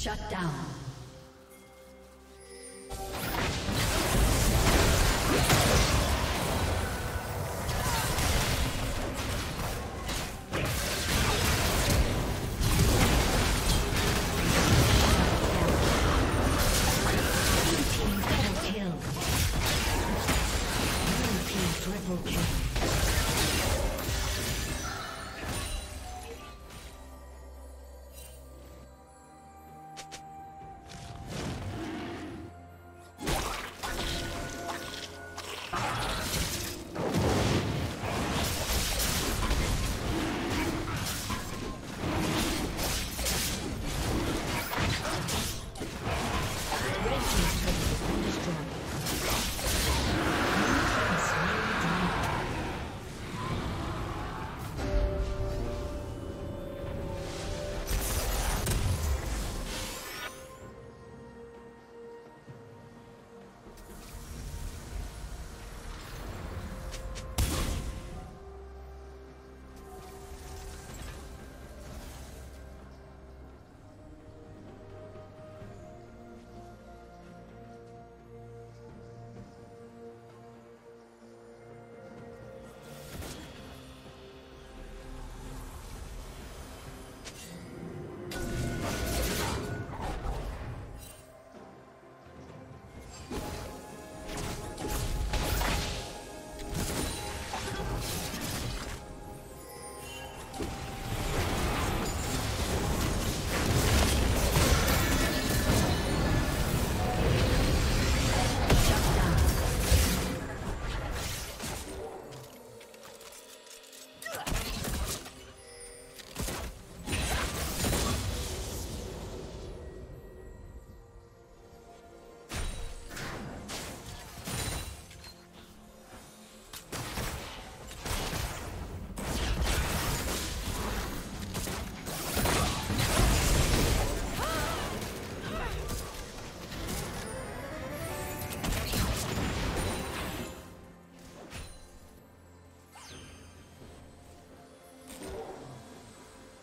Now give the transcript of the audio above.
Shut down.